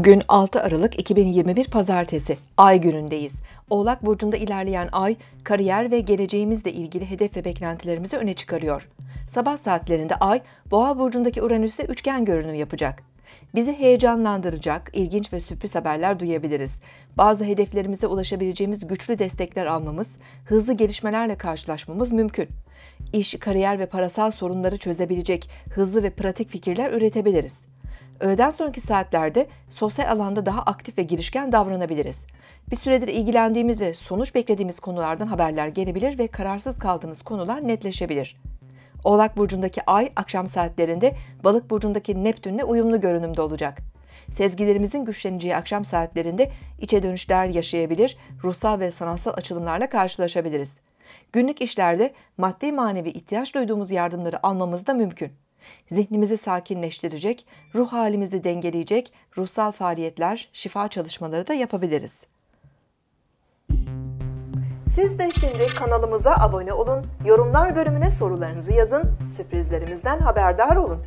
Bugün 6 Aralık 2021 Pazartesi. Ay günündeyiz. Oğlak burcunda ilerleyen ay, kariyer ve geleceğimizle ilgili hedef ve beklentilerimizi öne çıkarıyor. Sabah saatlerinde ay, Boğa burcundaki Uranüs'e üçgen görünüm yapacak. Bizi heyecanlandıracak, ilginç ve sürpriz haberler duyabiliriz. Bazı hedeflerimize ulaşabileceğimiz güçlü destekler almamız, hızlı gelişmelerle karşılaşmamız mümkün. İş, kariyer ve parasal sorunları çözebilecek hızlı ve pratik fikirler üretebiliriz. Öğleden sonraki saatlerde sosyal alanda daha aktif ve girişken davranabiliriz. Bir süredir ilgilendiğimiz ve sonuç beklediğimiz konulardan haberler gelebilir ve kararsız kaldığımız konular netleşebilir. Oğlak burcundaki ay akşam saatlerinde Balık burcundaki Neptünle uyumlu görünümde olacak. Sezgilerimizin güçleneceği akşam saatlerinde içe dönüşler yaşayabilir, ruhsal ve sanatsal açılımlarla karşılaşabiliriz. Günlük işlerde maddi manevi ihtiyaç duyduğumuz yardımları almamız da mümkün. Zihnimizi sakinleştirecek, ruh halimizi dengeleyecek ruhsal faaliyetler, şifa çalışmaları da yapabiliriz. Siz de şimdi kanalımıza abone olun, yorumlar bölümüne sorularınızı yazın, sürprizlerimizden haberdar olun.